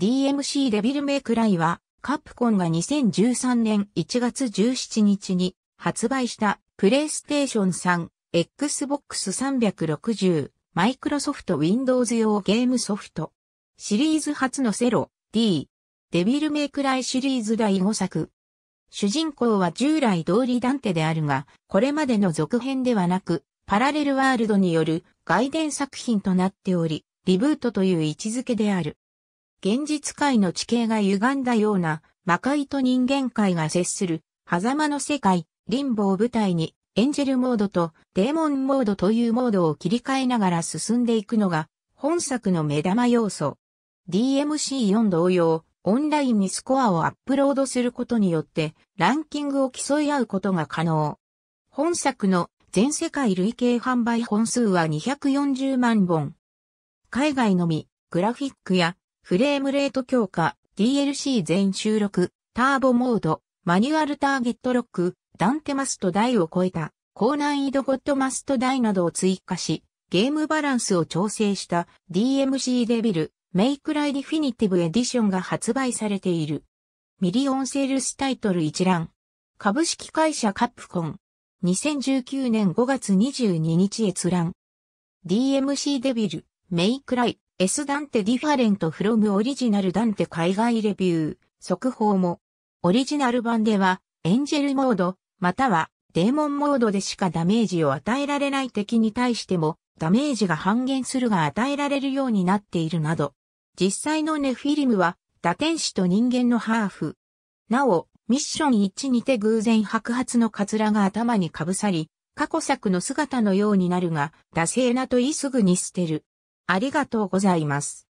DMC デビルメイクライは、カプコンが2013年1月17日に発売したプレイステーション3、Xbox 360、マイクロソフト Windows 用ゲームソフト。シリーズ初のセロ、D、デビルメイクライシリーズ第5作。主人公は従来通りダンテであるが、これまでの続編ではなく、パラレルワールドによる外伝作品となっており、リブートという位置づけである。現実界の地形が歪んだような魔界と人間界が接する狭間の世界、リンボを舞台にエンジェルモードとデーモンモードというモードを切り替えながら進んでいくのが本作の目玉要素。DMC4 同様、オンラインにスコアをアップロードすることによってランキングを競い合うことが可能。本作の全世界累計販売本数は240万本。海外のみ、グラフィックやフレームレート強化、DLC 全収録、ターボモード、マニュアルターゲットロック、 Dante Must Die を超えた高難易度 God Must Die などを追加し、ゲームバランスを調整した DMC Devil May Cry Definitive Edition が発売されている。ミリオンセールスタイトル一覧。株式会社カプコン。2019年5月22日閲覧。DMC デビル、メイクライ、S ダンテディファレントフロムオリジナルダンテ海外レビュー、速報も。オリジナル版では、エンジェルモード、またはデーモンモードでしかダメージを与えられない敵に対しても、ダメージが半減するが与えられるようになっているなど。実際のネフィリムは、打天使と人間のハーフ。なお、ミッション1にて偶然白髪のカツラが頭に被さり、過去作の姿のようになるが、惰性なと言いすぐに捨てる。ありがとうございます。